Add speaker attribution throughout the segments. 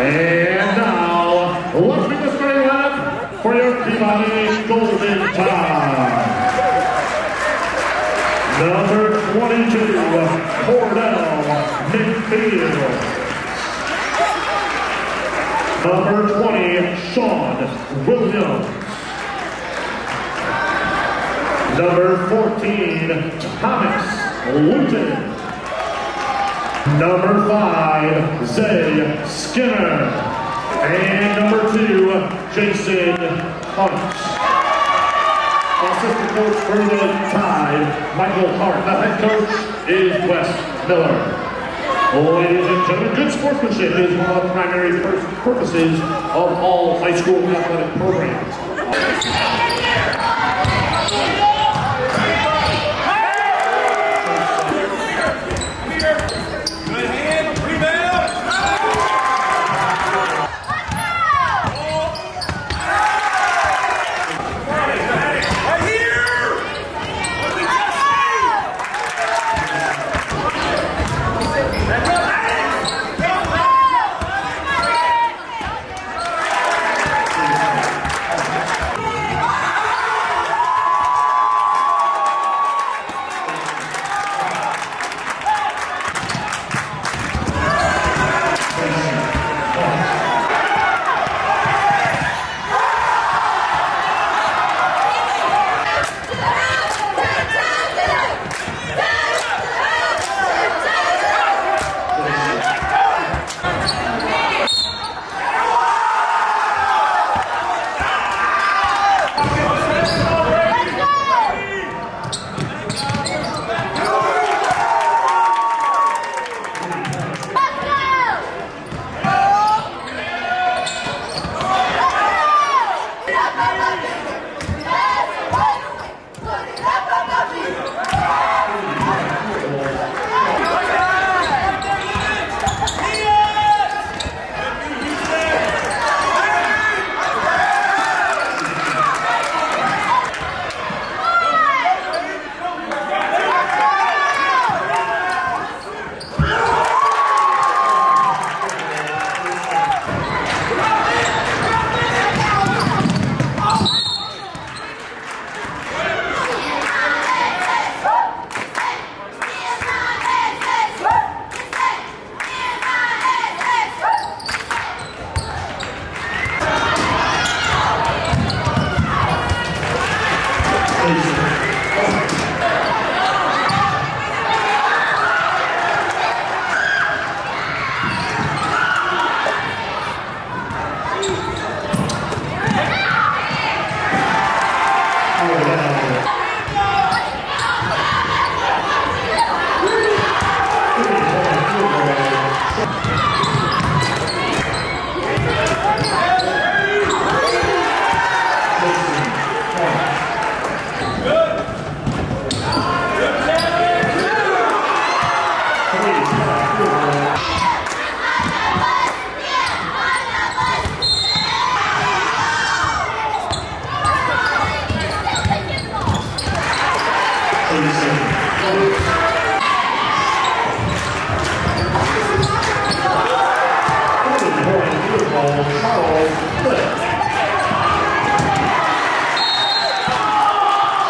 Speaker 1: And now, let's bring the starting lineup for your Peabody Golden Tide. Number 22, Cordell McField. Number 20, Sean Williams. Number 14, Thomas Luton. Number 5, Zay Skinner. And number 2, Jason Hunt. Assistant coach for the Tide, Michael Hart. The head coach is Wes Miller. Ladies and gentlemen, good sportsmanship is one of the primary purposes of all high school athletic programs.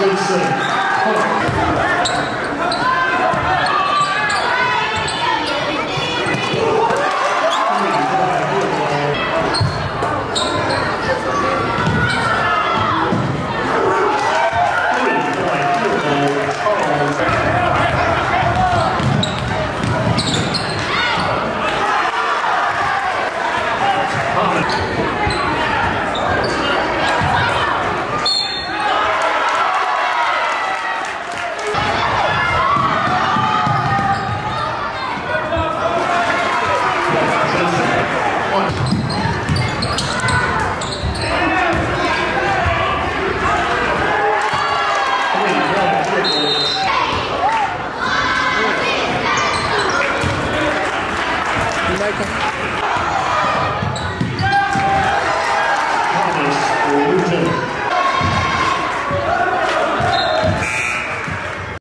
Speaker 1: Good save. You make them.